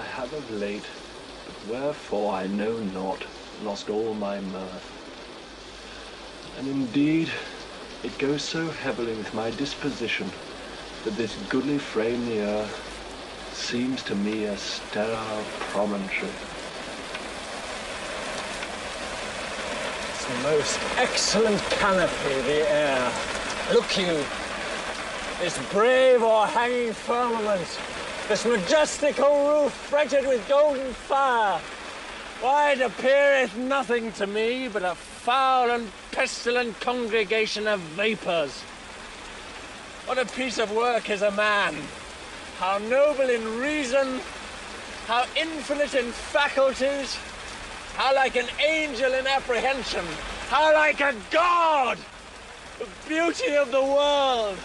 have of late, but wherefore I know not, lost all my mirth. And indeed, it goes so heavily with my disposition that this goodly frame the earth seems to me a sterile promontory. It's a most excellent canopy, the air. Look you, this brave o'erhanging firmament, this majestical roof fretted with golden fire. Why, it appeareth nothing to me but a foul and pestilent congregation of vapours. What a piece of work is a man! How noble in reason, how infinite in faculties, how like an angel in apprehension, how like a god! The beauty of the world,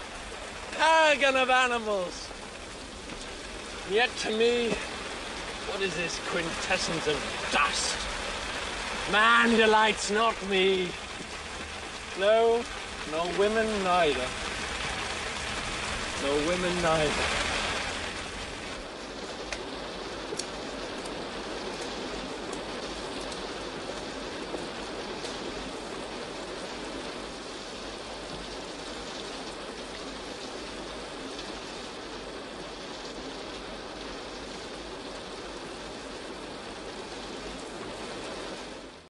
paragon of animals. Yet to me, what is this quintessence of dust? Man delights not me. No, nor women neither. No women neither.